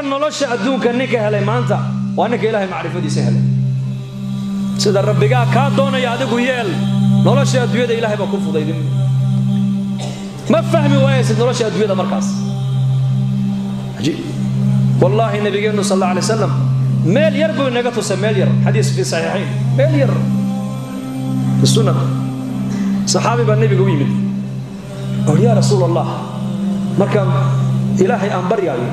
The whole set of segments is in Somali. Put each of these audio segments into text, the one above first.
nolosha adduunka ninka helay maanta waa ninka ilaahay macrifadiisa helay. Sida rabbigaa kaa doonaya adigu yeel nolosha adduunyada ilaahay baa ku fudaydin. Ma fahmi waayaysid nolosha adduunyada markaas? Wallaahi nabigeennu sal alla alay wasalam meel yar buu inaga tusay meel yar. Xadiis fi saxiixayn meel yar. Fi sunan. Saxaabi baa nebiga u yimid. Oo yaa rasuul allah markaan ilaahay aan baryaayo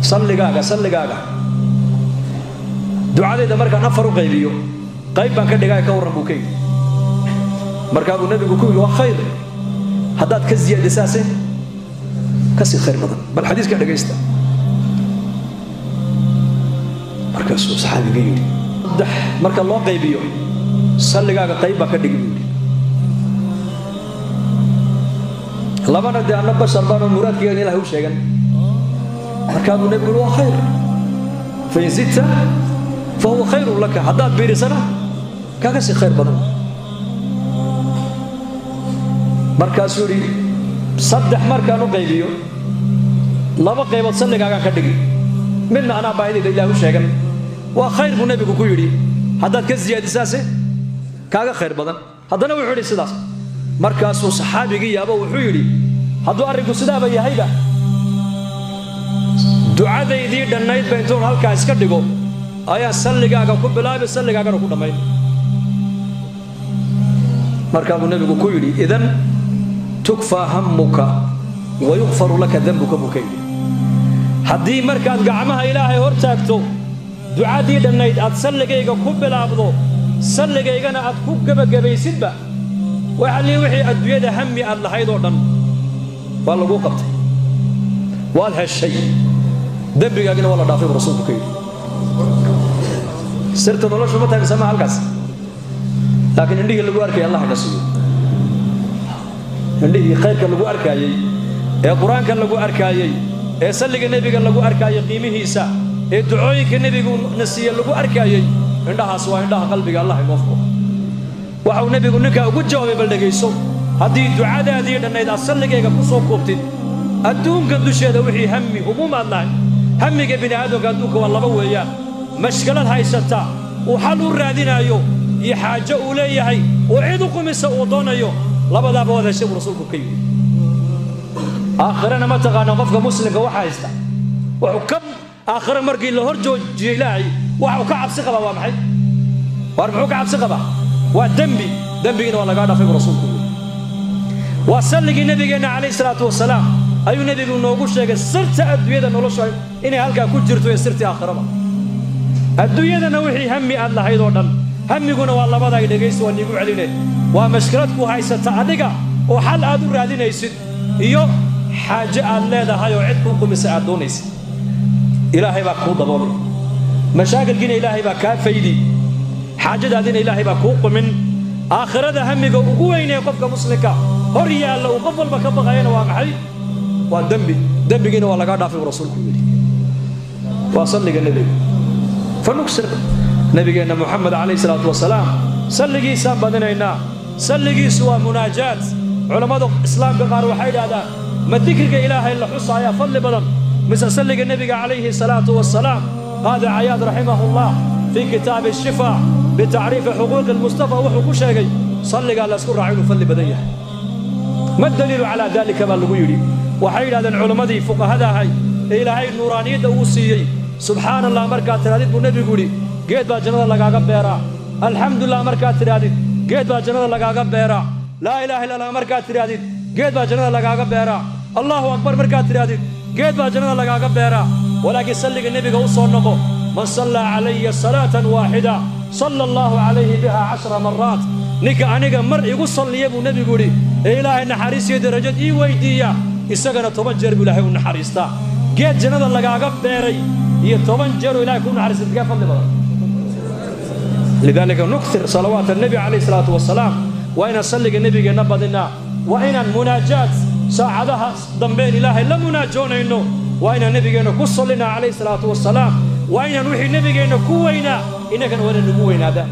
salligaaga salligaaga. Ducadayda markaan afar u qaybiyo qayb baan ka dhigaya ka warran buu ka yidhi. Nebigu ku yidhi waa khayr. Haddaad ka ziyaadisaase ka sii khayr badan. Bal xadiiska dhegaysta markaasuu saxaabiga yidhi saddex marka loo qaybiyo salligaaga qayb baa ka dhigi buu yidhi. Labana dee anna bashar baanoo muraadkaygan ilahay u sheegan waa khayr fain zidta fahuwa khayrun laka haddaad biirisana kaaga sii khayr badan markaasuu yidhi saddex markaan u qaybiyo laba qaybood salligaagaan ka dhigi midna anaa baahidayda ilaah u sheegan waa khayr buu nebigu ku yidhi haddaad ka siyaadisaase kaaga khayr badan haddana wuxuu yidhi sidaas markaasuu saxaabigii yaabo wuxuu yidhi hadduu arrinku sidaaba yahayba ducadaydii dhannayd ba intuun halkaa iska dhigo. Ayaa salligaaga ku bilaabi salligaagana ku dhammayn. Markaa buu nebigu ku yidhi idan tukfaa hammuka wa yukfaru laka dembuka buu ka yidhi. Haddii markaad gacmaha ilaahay hor taagto ducadii dhannayd aad salligayga ku bilaabdo salligaygana aad ku gebagabaysidba waxalii wixii adduunyada hammi aad lahayd oo dhan waa laguu qabtay. Waad heshay dembigaagina waa la dhaafay rasuulku ka yidhi. Sirta noloshu ma tahay misama halkaas. Laakiin indhihii lagu arkayay allah ka siiyo indhihii lagu arkaayey ee qur'aanka lagu arkaayey ee salliga nebiga lagu arkaayey qiimihiisa ee ducooyinka nebigu na lagu arkaayey indhahaas waa indhaha qalbiga allah inoo furo waxau nebigu ninkaa ugu jawaabay bal dhegayso haddii ducadaadii dhannayd aad salligayga ku soo koobtid adduunka dusheeda wixii hammi humuum aad lahay همك بن آدم قدوك والله بويا مشكلة هاي ستا وحلو الرادين أيو يحاجة أولي هاي وعيدكم السعودون أيو لابد أبو هذا الشيء ورسولك كيو آخر أنا ما تغانا وفق مسلم قوى حايستا وحكم آخر مرقي اللي هرجو جيلاي وحكا عبسي قبا وامحي وارمحوك عبسي قبا. ودنبي دنبي إنو الله قادة في رسولك وسلق النبي عليه الصلاة والسلام. Ayuu nebigu noogu sheegay sirta adduunyada nolosha inay halkaa ku jirto ee sirtii aakhiraba adduunyadana wixii hammi aad lahayd oo dhan hammiguna waa labaday dhegaysta waa niigu celine waa mashkilad ku haysata adiga oo xal aad u raadinaysid iyo xaaje aad leedahay oo cid kuu qumisa aad doonaysid. Ilaahay baa kuu daboolay. Mashaakilkiina ilaahay baa kaa faydi. Xaajadaadina ilaahay baa kuu qumin. Aakhirada hammiga ugu weynee qofka muslimka hor yaalla uu qof walba ka baqayana waa maxay ودمبي دمبينا ولا قاعد في رسولك ملي وصلي النبي فنكسر نبينا محمد عليه الصلاة والسلام سلقي سام بدنينا سلقي سوى مناجات علماء الإسلام بقار وحيد هذا ما ذكر إله إلا حصى يا فل بدن مثل سلق النبي عليه الصلاة والسلام هذا عياد رحمه الله في كتاب الشفاء بتعريف حقوق المصطفى وحقوق شيء صلق على سكر عينه فل بدنيه ما الدليل على ذلك ما يريد وحيل هذا العلماء ذي فوق هذا هاي إلى هاي النورانية دوسي سبحان الله مركا تراديد بني بقولي جد بجنة الله جاك بيرا الحمد لله مركا تراديد جد بجنة الله جاك بيرا لا إله إلا الله مركا تراديد جد بجنة الله جاك بيرا الله أكبر مركا تراديد جد بجنة الله جاك بيرا ولكن سلك النبي قوس صنقه من صلى علي صلاة واحدة صلى الله عليه بها عشر مرات نك أنا جمر يقول صلي أبو النبي بقولي إلهي نحرس يد رجت إيه إسقنا toban جرب ولا ilaahay u naxariistaa geed jannada lagaaga بيري هي toban جرب ولا ilaahay ku naxariista. Kaa fadli لذلك نكثر صلوات النبي عليه الصلاة والسلام وإن صلّي النبي نبضنا وإن المناجات ساعدها ضمبين الله لا مناجون إنه وإن النبي نكسلنا عليه الصلاة والسلام وإن نوحي النبي نكوينا إنك نور النبوين هذا